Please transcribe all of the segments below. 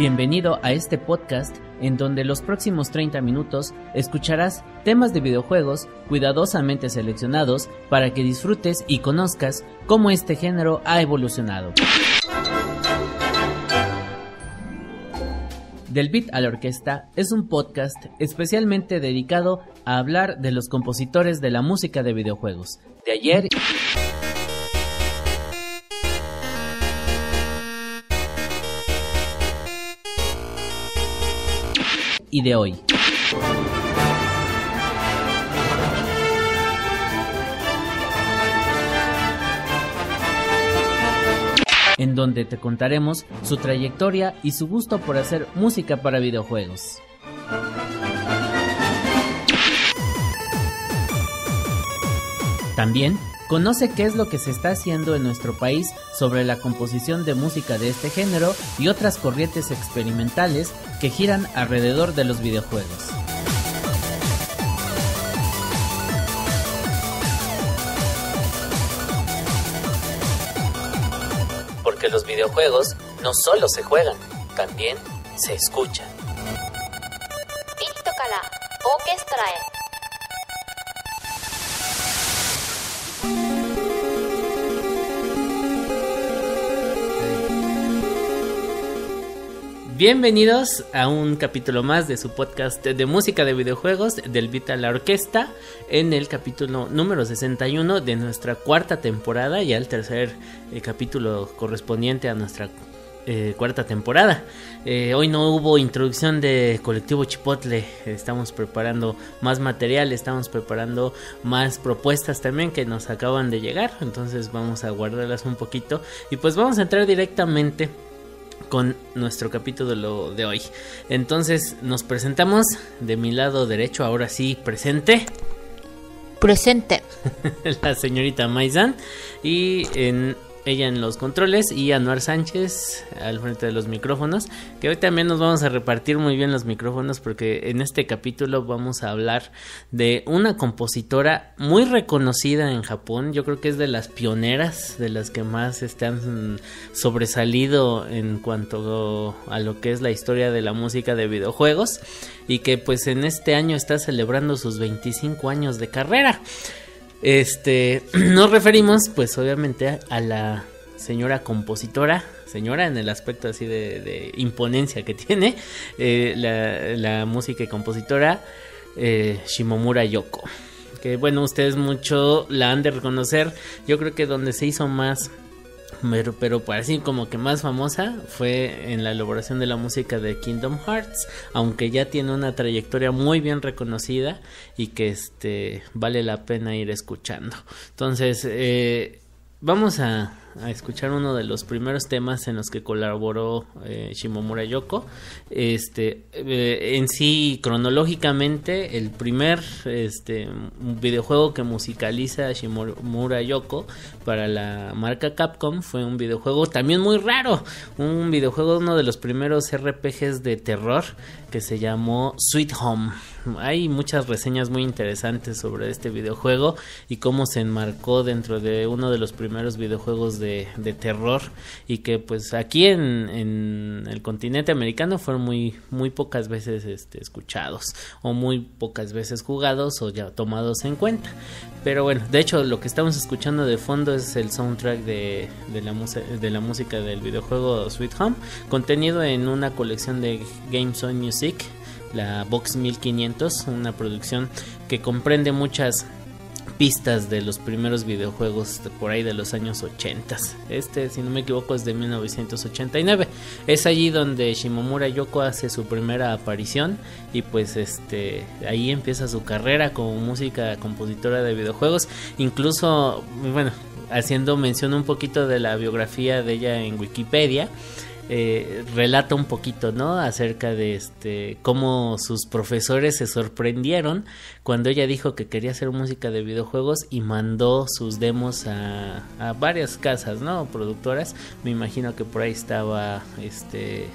Bienvenido a este podcast en donde los próximos 30 minutos escucharás temas de videojuegos cuidadosamente seleccionados para que disfrutes y conozcas cómo este género ha evolucionado. Del Beat a la Orquesta es un podcast especialmente dedicado a hablar de los compositores de la música de videojuegos, de ayer de hoy. en donde te contaremos su trayectoria y su gusto por hacer música para videojuegos. También conoce qué es lo que se está haciendo en nuestro país sobre la composición de música de este género y otras corrientes experimentales que giran alrededor de los videojuegos. Porque los videojuegos no solo se juegan, también se escuchan. Bienvenidos a un capítulo más de su podcast de música de videojuegos del Vita la Orquesta en el capítulo número 61 de nuestra cuarta temporada y al tercer eh, capítulo correspondiente a nuestra eh, cuarta temporada. Eh, hoy no hubo introducción de Colectivo Chipotle, estamos preparando más material, estamos preparando más propuestas también que nos acaban de llegar, entonces vamos a guardarlas un poquito y pues vamos a entrar directamente con nuestro capítulo de hoy. Entonces nos presentamos de mi lado derecho, ahora sí, presente. Presente. la señorita Maizan. Y en ella en los controles y Anuar Sánchez al frente de los micrófonos, que hoy también nos vamos a repartir muy bien los micrófonos porque en este capítulo vamos a hablar de una compositora muy reconocida en Japón, yo creo que es de las pioneras, de las que más están sobresalido en cuanto a lo que es la historia de la música de videojuegos y que pues en este año está celebrando sus 25 años de carrera. Este, nos referimos pues obviamente a la señora compositora, señora en el aspecto así de, imponencia que tiene, eh, la, música y compositora eh, Shimomura Yoko. Que bueno, ustedes mucho la han de reconocer, yo creo que donde se hizo más pero, pero así como que más famosa fue en la elaboración de la música de Kingdom Hearts, aunque ya tiene una trayectoria muy bien reconocida y que este vale la pena ir escuchando. Entonces, eh, vamos a, escuchar uno de los primeros temas en los que colaboró eh, Shimomura Yoko. Este, eh, en sí, cronológicamente, el primer este, videojuego que musicaliza Shimomura Yoko para la marca Capcom fue un videojuego también muy raro. Un videojuego, uno de los primeros RPGs de terror que se llamó Sweet Home. Hay muchas reseñas muy interesantes sobre este videojuego y cómo se enmarcó dentro de uno de los primeros videojuegos de, terror y que pues aquí en, el continente americano fueron muy, muy pocas veces este, escuchados o muy pocas veces jugados o ya tomados en cuenta. Pero bueno, de hecho lo que estamos escuchando de fondo es el soundtrack de, la, de la música del videojuego Sweet Home, contenido en una colección de Games on Music la Box 1500, una producción que comprende muchas pistas de los primeros videojuegos por ahí de los años 80. Este, si no me equivoco, es de 1989. Es allí donde Shimomura Yoko hace su primera aparición y pues este ahí empieza su carrera como música compositora de videojuegos. Incluso, bueno, haciendo mención un poquito de la biografía de ella en Wikipedia. Eh, relata un poquito, ¿no? Acerca de este cómo sus profesores se sorprendieron cuando ella dijo que quería hacer música de videojuegos y mandó sus demos a, a varias casas, ¿no? Productoras. Me imagino que por ahí estaba este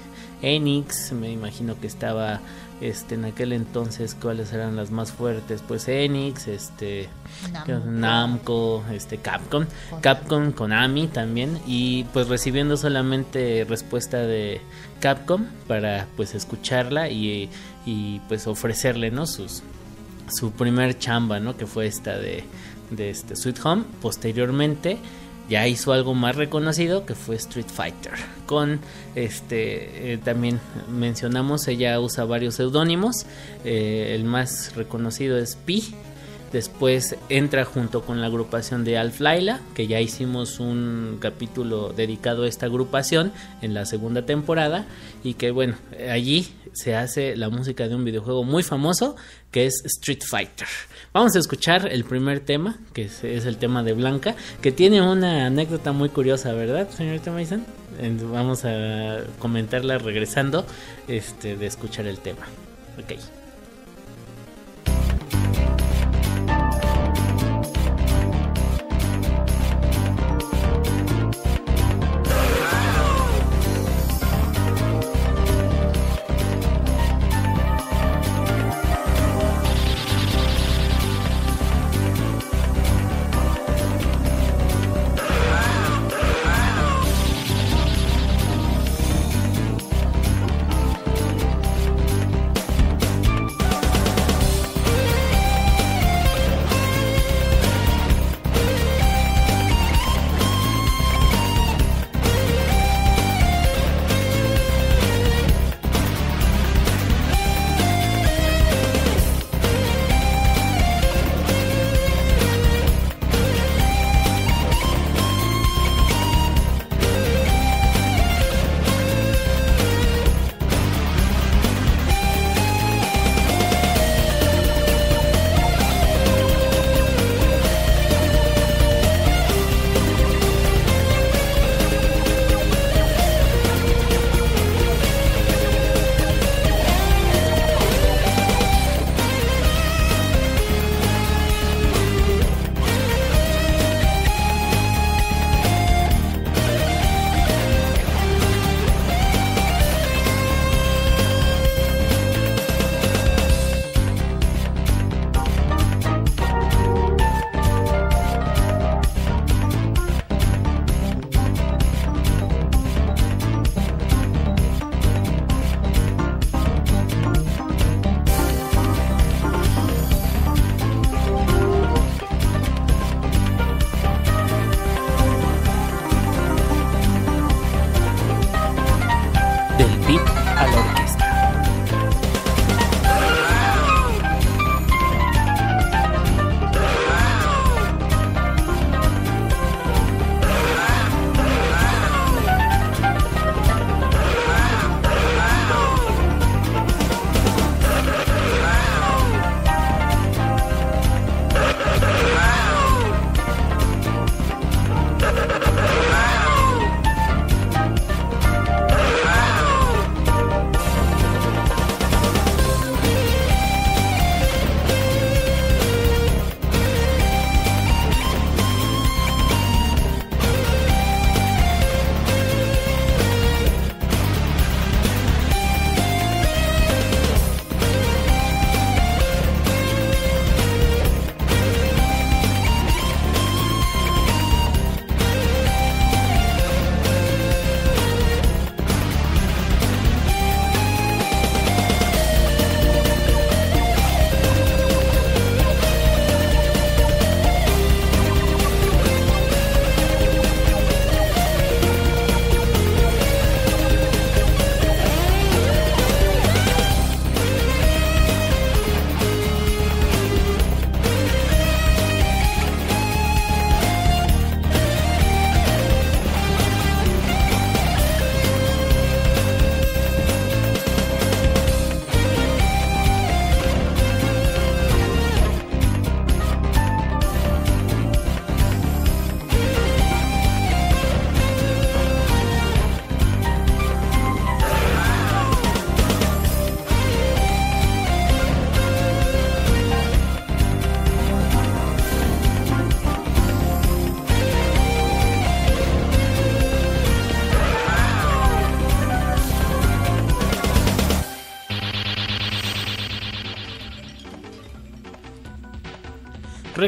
Enix, me imagino que estaba este en aquel entonces cuáles eran las más fuertes pues Enix este Namco, este Capcom Capcom Konami también y pues recibiendo solamente propuesta de Capcom para pues escucharla y, y pues ofrecerle, ¿no? Sus, su primer chamba, ¿no? Que fue esta de, de este Sweet Home. Posteriormente ya hizo algo más reconocido que fue Street Fighter. Con este eh, también mencionamos, ella usa varios seudónimos. Eh, el más reconocido es Pi. Después entra junto con la agrupación de Alf Laila, que ya hicimos un capítulo dedicado a esta agrupación en la segunda temporada. Y que bueno, allí se hace la música de un videojuego muy famoso que es Street Fighter. Vamos a escuchar el primer tema, que es, el tema de Blanca, que tiene una anécdota muy curiosa, ¿verdad, señorita Mason? Vamos a comentarla regresando este, de escuchar el tema. Ok.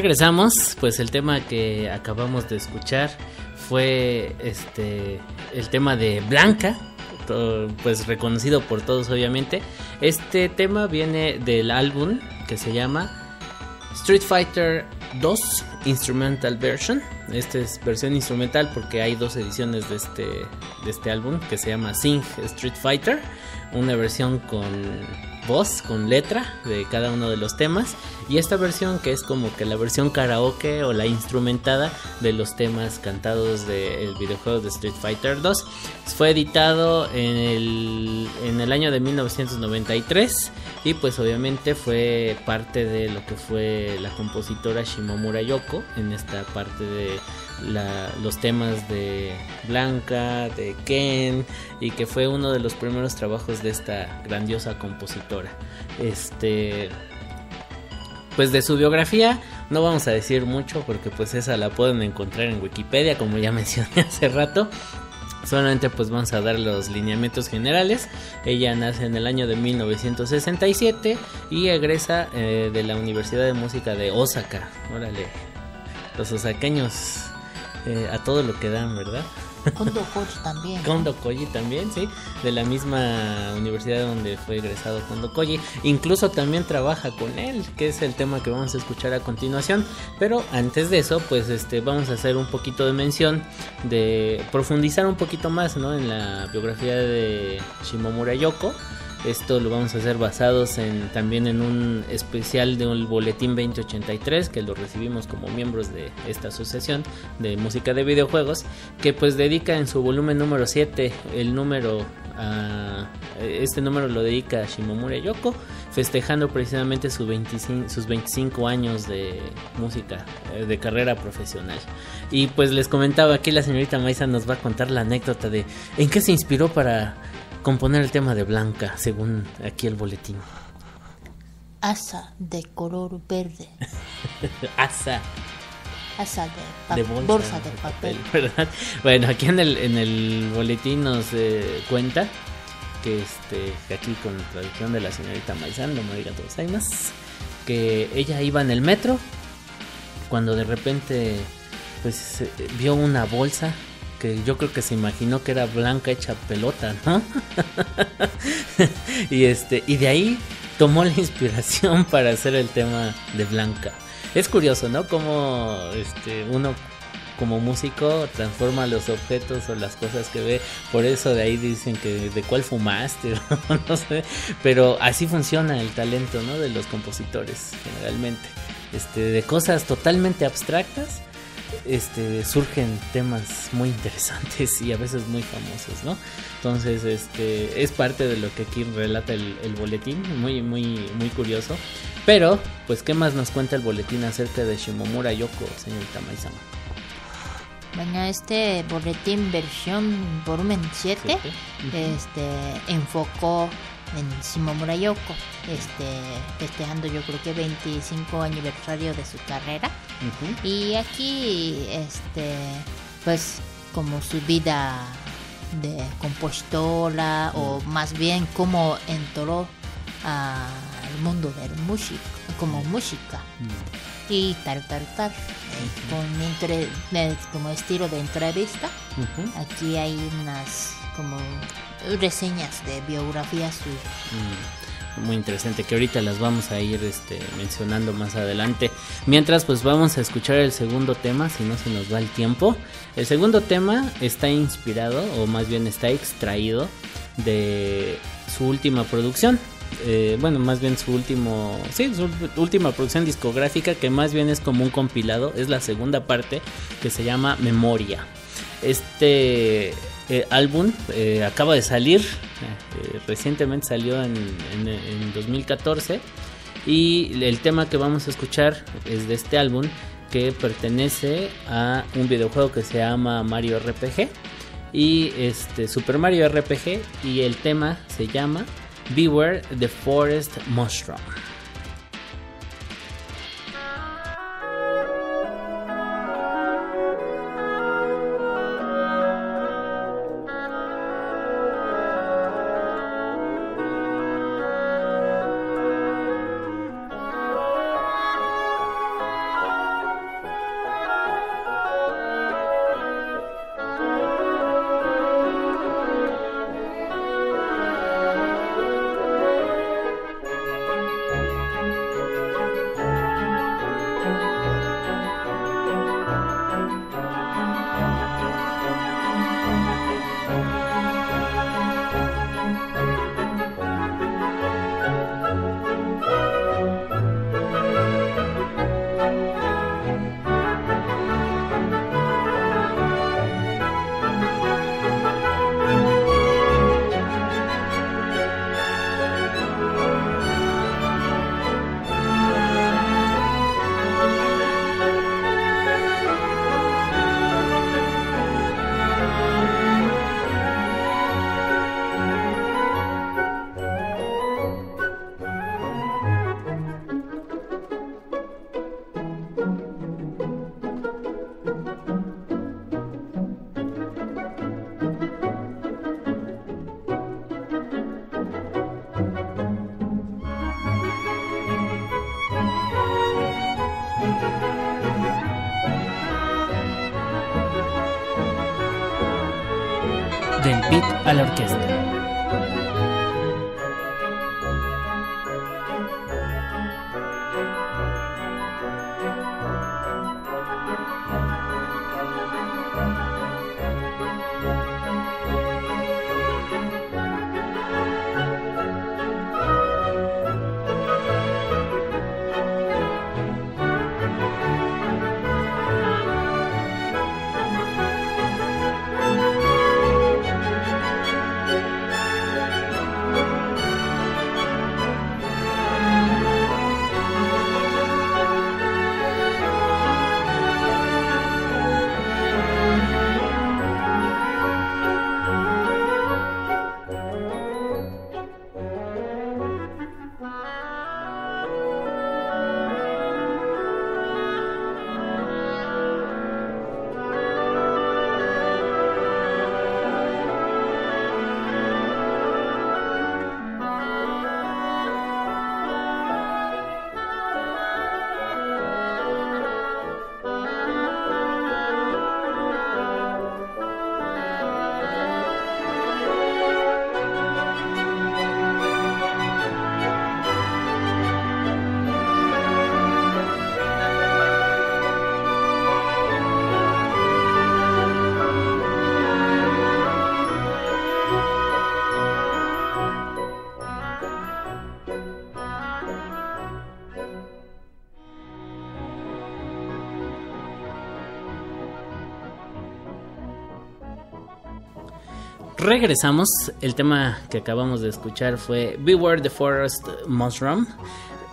Regresamos, pues el tema que acabamos de escuchar fue este el tema de Blanca, pues reconocido por todos obviamente. Este tema viene del álbum que se llama Street Fighter 2 Instrumental Version. Esta es versión instrumental porque hay dos ediciones de este, de este álbum que se llama Sing Street Fighter. Una versión con voz, con letra de cada uno de los temas. Y esta versión que es como que la versión karaoke o la instrumentada de los temas cantados del videojuego de Street Fighter 2. Fue editado en el, en el año de 1993 y pues obviamente fue parte de lo que fue la compositora Shimomura Yoko en esta parte de los temas de Blanca, de Ken y que fue uno de los primeros trabajos de esta grandiosa compositora. Este pues de su biografía no vamos a decir mucho porque pues esa la pueden encontrar en Wikipedia como ya mencioné hace rato. Solamente pues vamos a dar los lineamientos generales. Ella nace en el año de 1967 y egresa eh, de la Universidad de Música de Osaka. Órale, los osaqueños eh, a todo lo que dan, ¿verdad? Kondo Koji también. Kondo Koji también, sí, de la misma universidad donde fue egresado Kondo Koji. Incluso también trabaja con él, que es el tema que vamos a escuchar a continuación. Pero antes de eso, pues este vamos a hacer un poquito de mención de profundizar un poquito más, ¿no? En la biografía de Shimomura Yoko esto lo vamos a hacer basados en también en un especial de un boletín 2083 que lo recibimos como miembros de esta asociación de música de videojuegos que pues dedica en su volumen número 7 el número a este número lo dedica a Shimomura Yoko festejando precisamente sus 25, sus 25 años de música eh, de carrera profesional. Y pues les comentaba aquí la señorita Maisa nos va a contar la anécdota de en qué se inspiró para componer el tema de Blanca, según aquí el boletín. Asa de color verde. Asa. Asa de, bolsa, de, papel. ¿verdad? Bueno, aquí en el, en el boletín nos eh, cuenta que este aquí con la traducción de la señorita Maizán, no me diga todos hay más, que ella iba en el metro cuando de repente pues vio una bolsa que yo creo que se imaginó que era blanca hecha pelota, ¿no? y este y de ahí tomó la inspiración para hacer el tema de Blanca. Es curioso, ¿no? Como este uno como músico transforma los objetos o las cosas que ve. Por eso de ahí dicen que de cuál fumaste, no sé. Pero así funciona el talento, ¿no? De los compositores generalmente. Este, de cosas totalmente abstractas este, surgen temas muy interesantes y a veces muy famosos, ¿no? Entonces, este, es parte de lo que aquí relata el, boletín, muy, muy, muy curioso. Pero, pues, ¿qué más nos cuenta el boletín acerca de Shimomura Yoko, señorita Maizama? Bueno, este boletín versión volumen 7 este, enfocó en Shimomura Yoko, este, festejando yo creo que 25 aniversario de su carrera. Y aquí, este, pues, como su vida de compositora o más bien cómo entró al mundo del música, como música. Y tal, tal, tal, con entre, como estilo de entrevista. Aquí hay unas como reseñas de biografías mm, muy interesante que ahorita las vamos a ir este, mencionando más adelante. Mientras pues vamos a escuchar el segundo tema, si no se nos va el tiempo. El segundo tema está inspirado o más bien está extraído de su última producción. Eh, bueno, más bien su último, sí, su última producción discográfica que más bien es como un compilado, es la segunda parte que se llama Memoria. Este eh, álbum eh, acaba de salir, eh, recientemente salió en, 2014 y el tema que vamos a escuchar es de este álbum que pertenece a un videojuego que se llama Mario RPG y este Super Mario RPG y el tema se llama Beware the Forest Mushroom. A la orquesta. Regresamos. El tema que acabamos de escuchar fue Beware the Forest Mushroom,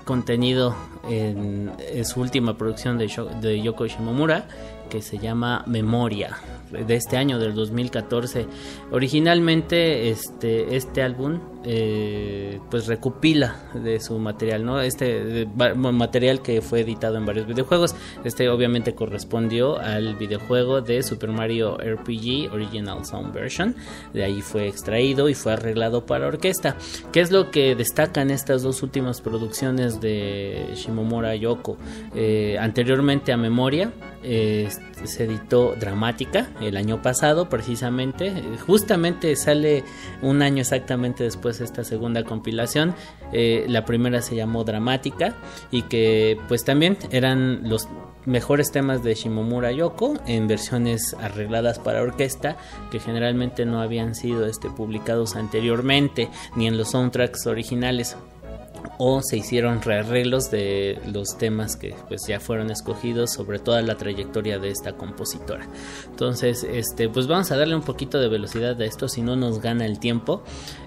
contenido en, su última producción de, Yoko Shimomura, que se llama Memoria de este año del 2014 originalmente este este álbum eh, pues recopila de su material no este material que fue editado en varios videojuegos. Este obviamente correspondió al videojuego de Super Mario RPG Original Sound Version. De ahí fue extraído y fue arreglado para orquesta. Qué es lo que destacan estas dos últimas producciones de Shimomura Yoko eh, anteriormente a Memoria eh, se editó Dramática el año pasado precisamente. Justamente sale un año exactamente después de esta segunda compilación. Eh, la primera se llamó Dramática y que pues también eran los mejores temas de Shimomura Yoko en versiones arregladas para orquesta que generalmente no habían sido este, publicados anteriormente ni en los soundtracks originales o se hicieron rearreglos de los temas que pues ya fueron escogidos sobre toda la trayectoria de esta compositora. Entonces este pues vamos a darle un poquito de velocidad a esto si no nos gana el tiempo.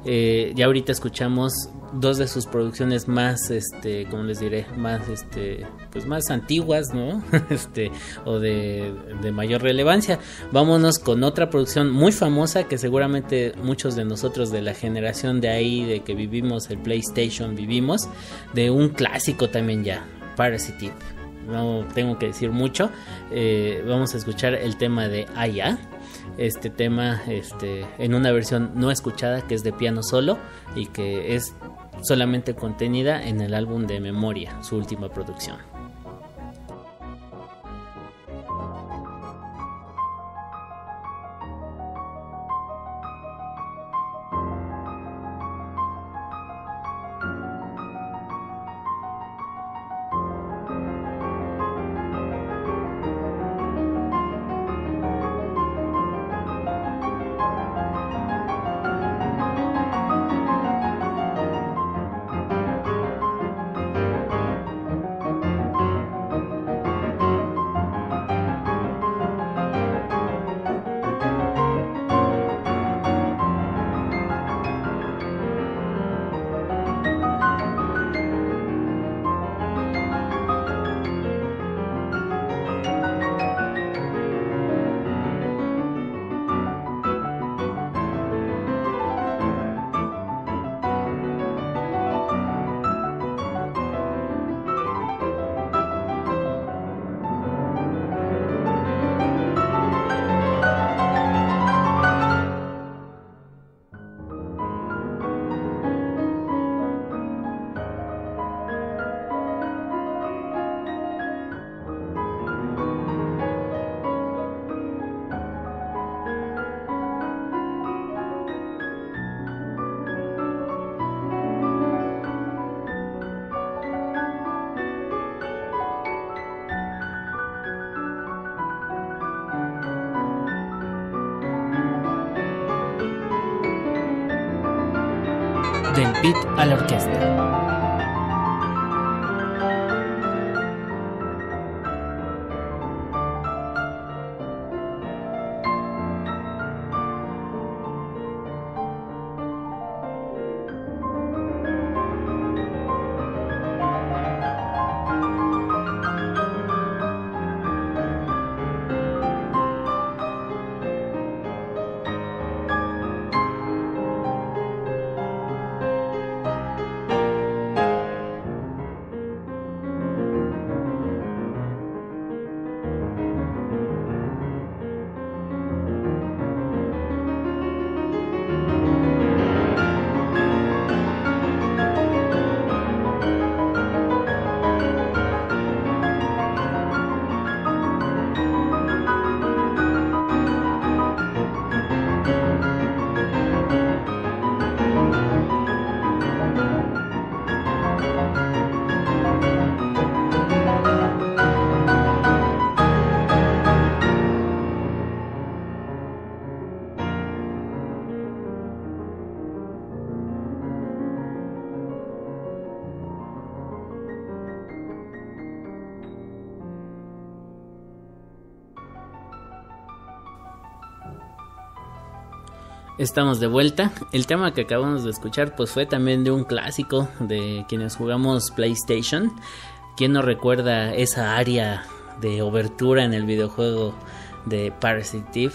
Eh, ya ahorita escuchamos dos de sus producciones más este como les diré más este pues más antiguas no este o de, de mayor relevancia. Vámonos con otra producción muy famosa que seguramente muchos de nosotros de la generación de ahí de que vivimos el PlayStation vivimos de un clásico también ya Parasite no tengo que decir mucho. Eh, vamos a escuchar el tema de Aya. Este tema este, en una versión no escuchada que es de piano solo y que es solamente contenida en el álbum de Memoria, su última producción. A la orquesta. Estamos de vuelta. El tema que acabamos de escuchar pues fue también de un clásico de quienes jugamos PlayStation. ¿Quién no recuerda esa área de obertura en el videojuego de Parasitive?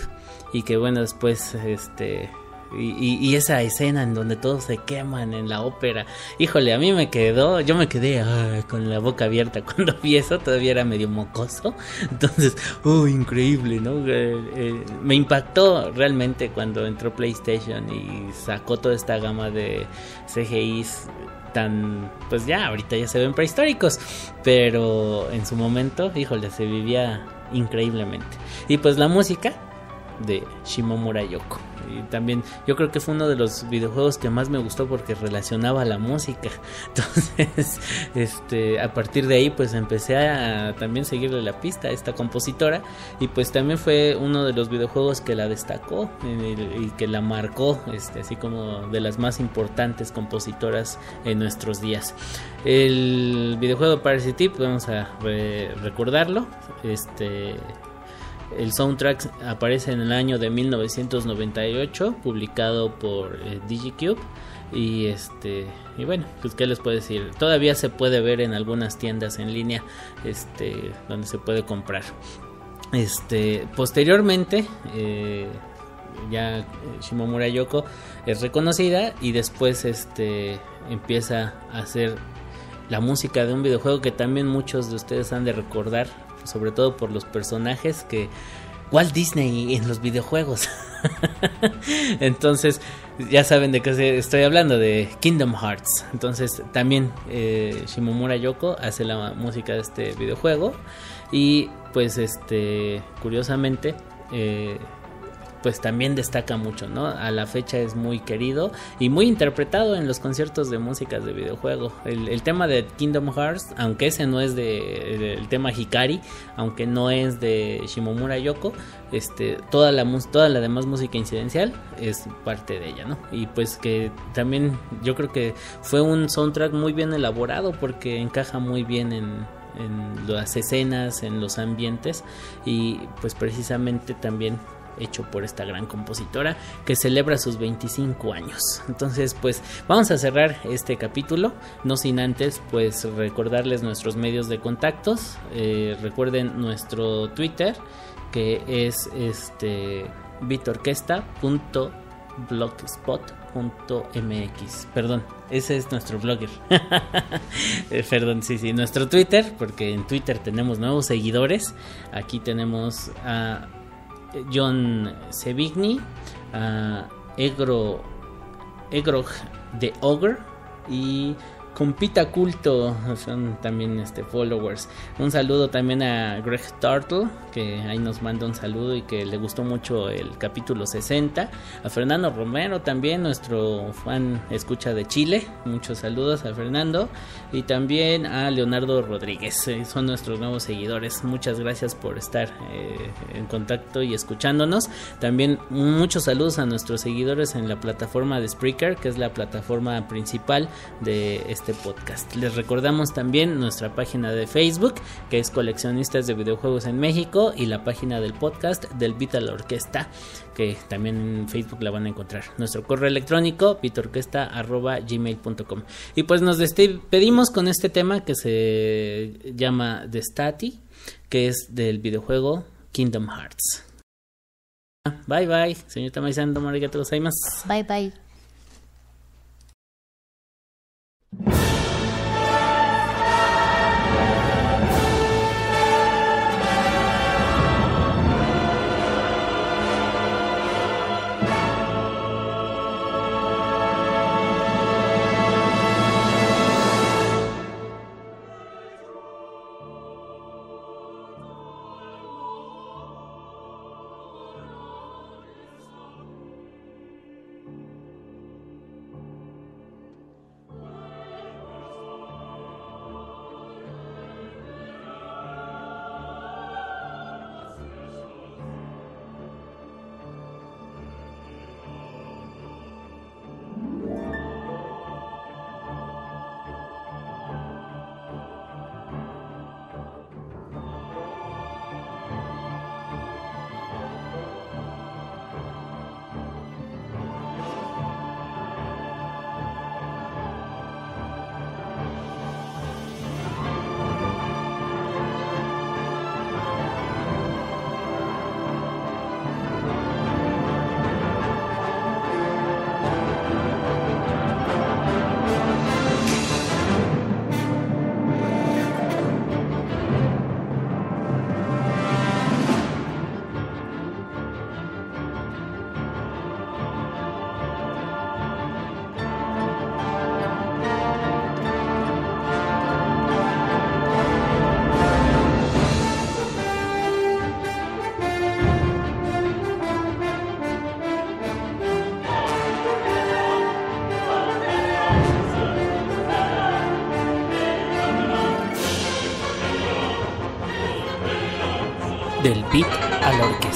Y que bueno, después este y, esa escena en donde todos se queman en la ópera. Híjole, a mí me quedó, yo me quedé con la boca abierta cuando vi eso, todavía era medio mocoso. Entonces, oh, increíble, ¿no? Eh, eh, me impactó realmente cuando entró PlayStation y sacó toda esta gama de CGIs tan, pues ya, ahorita ya se ven prehistóricos, pero en su momento, híjole, se vivía increíblemente. Y pues la música de Shimomura Yoko. Y también yo creo que fue uno de los videojuegos que más me gustó porque relacionaba la música. Entonces, este, a partir de ahí pues empecé a también seguirle la pista a esta compositora y pues también fue uno de los videojuegos que la destacó y que la marcó, este, así como de las más importantes compositoras en nuestros días. El videojuego Parasite, vamos a recordarlo, este el soundtrack aparece en el año de 1998, publicado por eh, DigiCube. Y este, y bueno, pues qué les puedo decir. Todavía se puede ver en algunas tiendas en línea, este, donde se puede comprar. Este, posteriormente, eh, ya Shimomura Yoko es reconocida y después este empieza a hacer la música de un videojuego que también muchos de ustedes han de recordar sobre todo por los personajes que Walt Disney en los videojuegos. Entonces, ya saben de qué estoy hablando, de Kingdom Hearts. Entonces, también eh, Shimomura Yoko hace la música de este videojuego. Y pues, este, curiosamente, eh, pues también destaca mucho, ¿no? A la fecha es muy querido y muy interpretado en los conciertos de músicas de videojuego. El, tema de Kingdom Hearts, aunque ese no es de el tema Hikari, aunque no es de Shimomura Yoko, este toda la toda la demás música incidencial es parte de ella, ¿no? Y pues que también yo creo que fue un soundtrack muy bien elaborado porque encaja muy bien en en las escenas, en los ambientes y pues precisamente también hecho por esta gran compositora que celebra sus 25 años. Entonces, pues vamos a cerrar este capítulo, no sin antes, pues recordarles nuestros medios de contactos. Eh, recuerden nuestro Twitter que es este bitorquesta.blogspot.mx. Perdón, ese es nuestro blogger. Eh, perdón, sí, sí, nuestro Twitter, porque en Twitter tenemos nuevos seguidores. Aquí tenemos a John Sevigny, Egro, Egrog de Ogre y compita culto, son también este followers. Un saludo también a Greg Turtle, que ahí nos manda un saludo y que le gustó mucho el capítulo 60. A Fernando Romero también, nuestro fan escucha de Chile. Muchos saludos a Fernando. Y también a Leonardo Rodríguez, eh, son nuestros nuevos seguidores. Muchas gracias por estar eh, en contacto y escuchándonos. También muchos saludos a nuestros seguidores en la plataforma de Spreaker, que es la plataforma principal de este este podcast. Les recordamos también nuestra página de Facebook, que es Coleccionistas de Videojuegos en México, y la página del podcast del Vital Orquesta, que también en Facebook la van a encontrar. Nuestro correo electrónico, vitorquesta.gmail.com. Y pues nos despedimos con este tema que se llama The Stati, que es del videojuego Kingdom Hearts. Bye bye, señorita Maizando, Bye bye. Del beat a la orquesta.